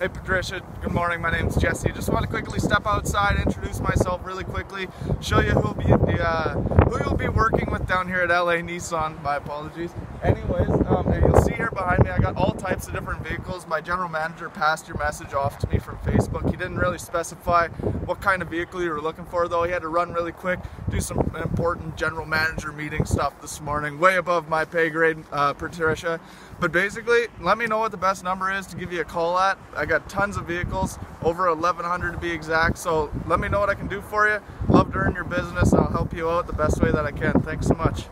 Hey Patricia, good morning. My name is Jesse. Just want to quickly step outside, introduce myself really quickly, show you who'll be uh, who you'll be working with down here at LA Nissan. My apologies. Anyways, um, you'll see behind me, I got all types of different vehicles. My general manager passed your message off to me from Facebook. He didn't really specify what kind of vehicle you were looking for, though. He had to run really quick, do some important general manager meeting stuff this morning, way above my pay grade, uh, Patricia. But basically, let me know what the best number is to give you a call at. I got tons of vehicles, over 1,100 to be exact. So let me know what I can do for you. Love to earn your business. I'll help you out the best way that I can. Thanks so much.